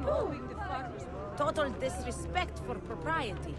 am hoping the fuck. Total disrespect for propriety.